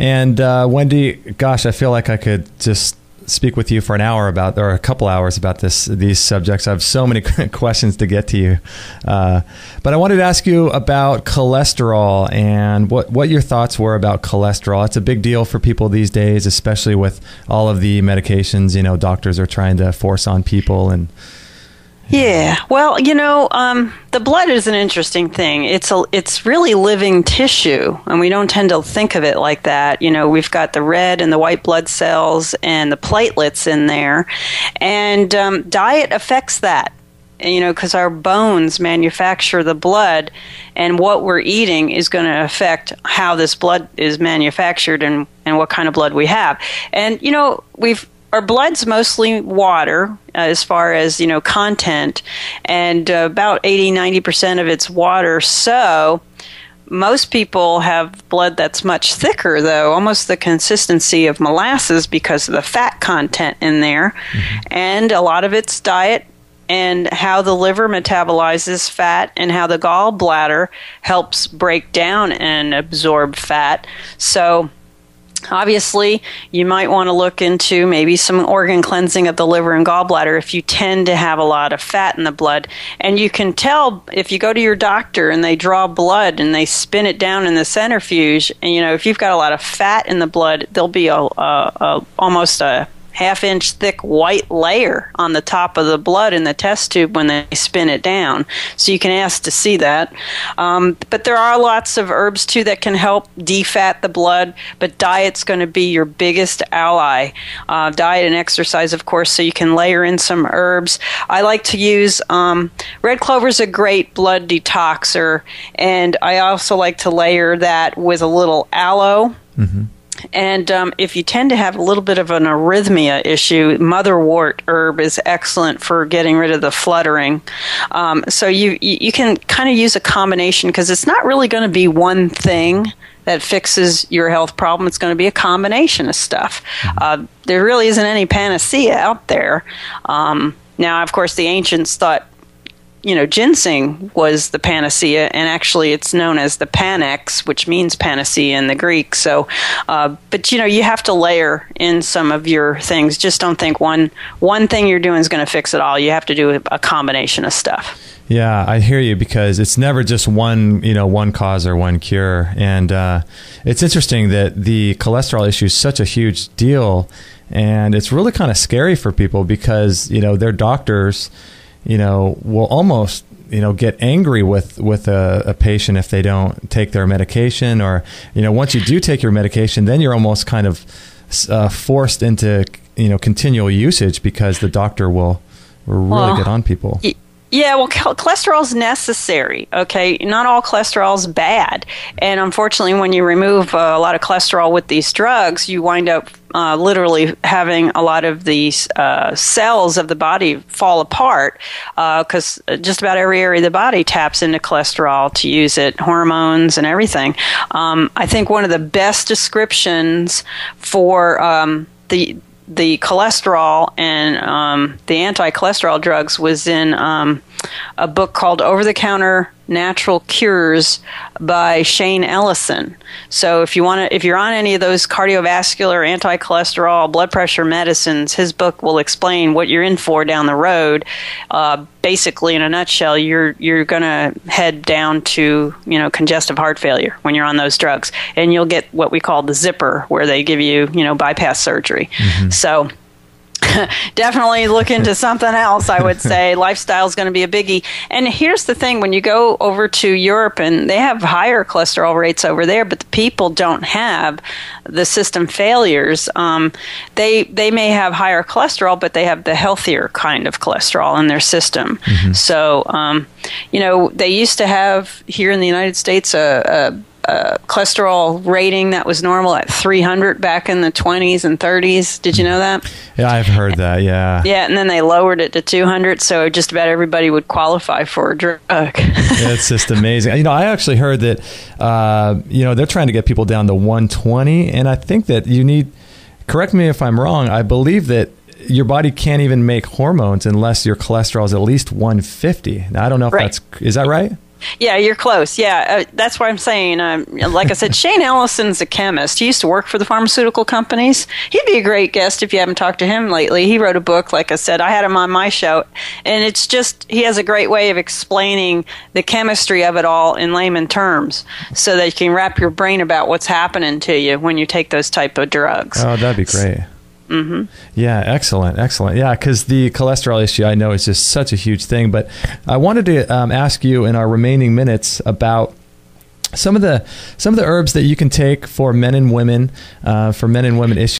And uh, Wendy, gosh, I feel like I could just speak with you for an hour about, or a couple hours about this these subjects. I have so many questions to get to you, uh, but I wanted to ask you about cholesterol and what what your thoughts were about cholesterol. It's a big deal for people these days, especially with all of the medications you know doctors are trying to force on people and yeah, well, you know, um, the blood is an interesting thing. It's a, it's really living tissue, and we don't tend to think of it like that. You know, we've got the red and the white blood cells and the platelets in there, and um, diet affects that. You know, because our bones manufacture the blood, and what we're eating is going to affect how this blood is manufactured and, and what kind of blood we have. And you know, we've our blood's mostly water uh, as far as you know content and uh, about 80 90% of it's water. So most people have blood that's much thicker though almost the consistency of molasses because of the fat content in there. Mm-hmm. and a lot of it's diet and how the liver metabolizes fat and how the gallbladder helps break down and absorb fat. So Obviously, you might want to look into maybe some organ cleansing of the liver and gallbladder if you tend to have a lot of fat in the blood. And you can tell if you go to your doctor and they draw blood and they spin it down in the centrifuge, and you know, if you've got a lot of fat in the blood, there'll be a, a, a almost a half inch thick white layer on the top of the blood in the test tube when they spin it down. So you can ask to see that. Um, but there are lots of herbs too that can help defat the blood, but diet's going to be your biggest ally. Uh, diet and exercise, of course, so you can layer in some herbs. I like to use um, red clover is a great blood detoxer, and I also like to layer that with a little aloe. Mm-hmm and um, if you tend to have a little bit of an arrhythmia issue, motherwort herb is excellent for getting rid of the fluttering. Um, so you you can kind of use a combination because it's not really going to be one thing that fixes your health problem. It's going to be a combination of stuff. Mm-hmm. Uh, there really isn't any panacea out there. Um, now, of course, the ancients thought you know, ginseng was the panacea, and actually it's known as the panax, which means panacea in the Greek. So, uh, but you know, you have to layer in some of your things. Just don't think one one thing you're doing is going to fix it all. You have to do a combination of stuff. Yeah, I hear you because it's never just one, you know, one cause or one cure. And uh, it's interesting that the cholesterol issue is such a huge deal, and it's really kind of scary for people because you know their doctors you know, will almost you know get angry with with a, a, patient if they don't take their medication or you know once you do take your medication then you're almost kind of uh, forced into you know continual usage because the doctor will, really well, get on people yeah, well, cholesterol is necessary. Okay, not all cholesterol is bad, and unfortunately, when you remove uh, a lot of cholesterol with these drugs, you wind up uh, literally having a lot of these uh, cells of the body fall apart because uh, just about every area of the body taps into cholesterol to use it, hormones and everything. Um, I think one of the best descriptions for um, the the cholesterol and um, the anti-cholesterol drugs was in um, a book called Over the Counter Natural Cures by Shane Ellison. So if you want to, if you're on any of those cardiovascular, anti-cholesterol, blood pressure medicines, his book will explain what you're in for down the road. Uh, basically, in a nutshell, you're you're going to head down to you know congestive heart failure when you're on those drugs, and you'll get what we call the zipper, where they give you you know bypass surgery. Mm-hmm. So definitely look into something else. I would say lifestyle is going to be a biggie. And here's the thing: when you go over to Europe, and they have higher cholesterol rates over there, but the people don't have the system failures. Um, they they may have higher cholesterol, but they have the healthier kind of cholesterol in their system. Mm-hmm. So, um, you know, they used to have here in the United States a, a uh, cholesterol rating that was normal at 300 back in the 20s and 30s. Did you know that? Yeah, I've heard that. Yeah. Yeah, and then they lowered it to 200, so just about everybody would qualify for a drug. it's just amazing. You know, I actually heard that. Uh, you know, they're trying to get people down to 120, and I think that you need. Correct me if I'm wrong. I believe that your body can't even make hormones unless your cholesterol is at least 150. Now, I don't know if right. that's is that right? Yeah, you're close. Yeah, uh, that's what I'm saying. Um, like I said, Shane Ellison's a chemist. He used to work for the pharmaceutical companies. He'd be a great guest if you haven't talked to him lately. He wrote a book, like I said. I had him on my show, and it's just he has a great way of explaining the chemistry of it all in layman terms, so that you can wrap your brain about what's happening to you when you take those type of drugs. Oh, that'd be great. Mm-hmm. Yeah, excellent, excellent. Yeah, because the cholesterol issue I know is just such a huge thing. But I wanted to um, ask you in our remaining minutes about some of the some of the herbs that you can take for men and women uh, for men and women issues